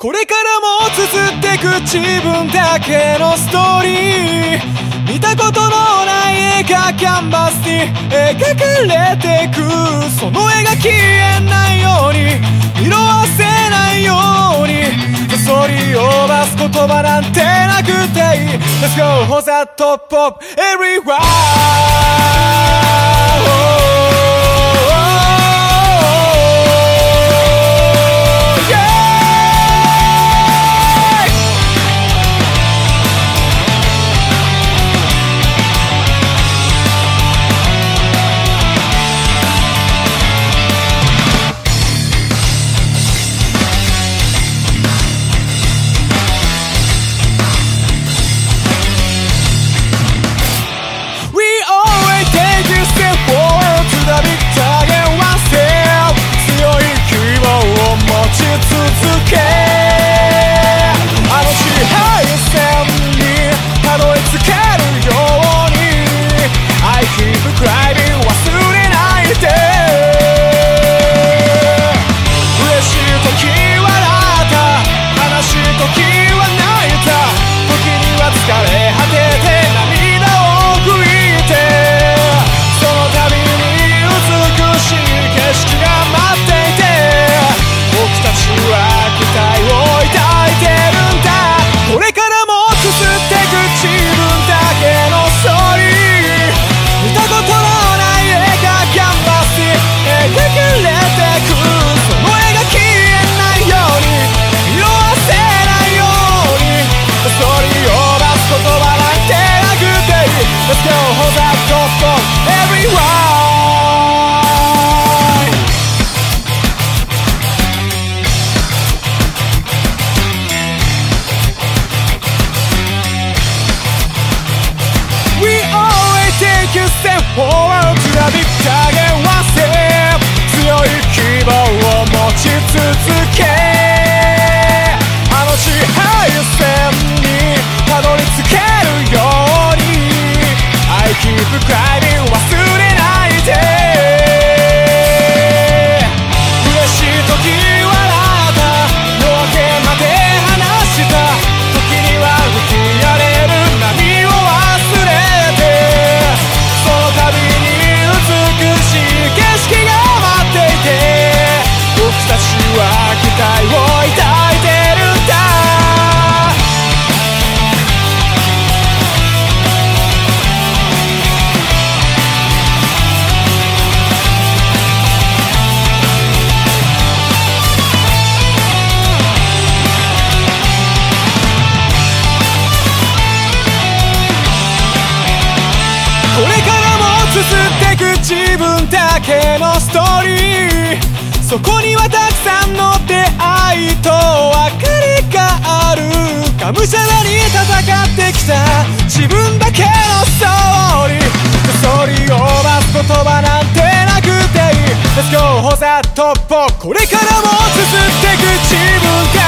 これからも綴ってく自分だけのストーリー見たことのない絵がキャンバスに描かれてくその絵が消えないように。色あせないようにそりをばす言葉なんてなくていい Let's go for the top of everyone We Oh, だけのストーリーそこにはたくさんの出会いと別れがあるがむしゃらに戦ってきた自分だけのストーリーストーリーをバす言葉なんてなくていい Let's go ほざっとこれからも綴ってく自分が